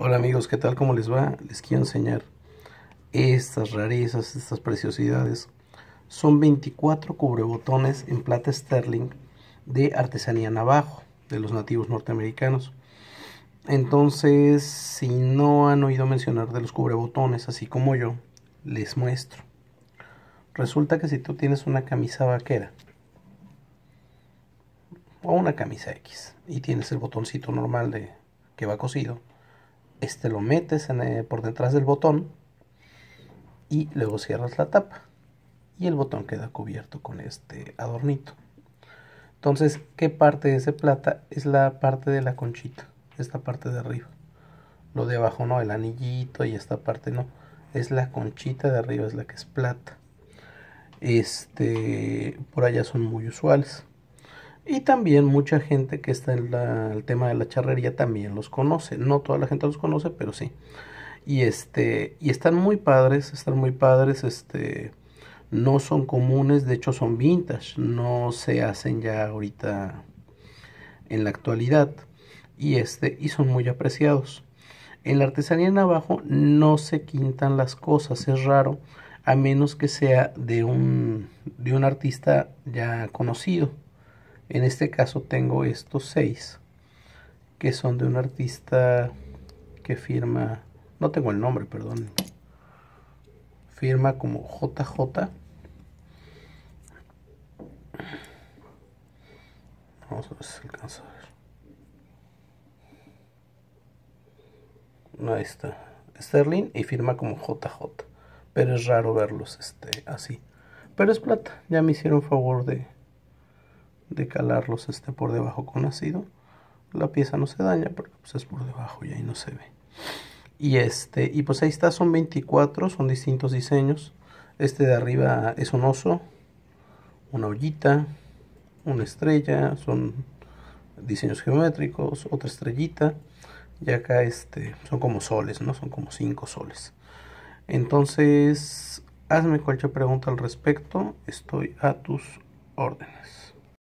Hola amigos, ¿qué tal? ¿Cómo les va? Les quiero enseñar estas rarezas, estas preciosidades. Son 24 cubrebotones en plata sterling de artesanía navajo de los nativos norteamericanos. Entonces, si no han oído mencionar de los cubrebotones, así como yo, les muestro. Resulta que si tú tienes una camisa vaquera o una camisa X y tienes el botoncito normal de que va cosido, este lo metes en por detrás del botón y luego cierras la tapa y el botón queda cubierto con este adornito. Entonces, ¿qué parte de ese plata es la parte de la conchita? Esta parte de arriba. Lo de abajo no, el anillito y esta parte no. Es la conchita de arriba, es la que es plata. Este, por allá son muy usuales. Y también mucha gente que está en el tema de la charrería también los conoce. No toda la gente los conoce, pero sí. Y este, y están muy padres, están muy padres, este, no son comunes, de hecho son vintage, no se hacen ya ahorita en la actualidad. Y este, y son muy apreciados. En la artesanía navajo no se quintan las cosas, es raro, a menos que sea de un, de un artista ya conocido. En este caso tengo estos seis que son de un artista que firma, no tengo el nombre, perdón, firma como JJ. Vamos a ver si alcanza a ver. Ahí está. Sterling y firma como JJ. Pero es raro verlos este, así. Pero es plata. Ya me hicieron favor de, de calarlos este por debajo con ácido la pieza no se daña porque pues es por debajo y ahí no se ve. Y este y pues ahí está son 24 son distintos diseños. Este de arriba es un oso una ollita una estrella son diseños geométricos otra estrellita y acá este son como soles no son como cinco soles. Entonces hazme cualquier pregunta al respecto estoy a tus órdenes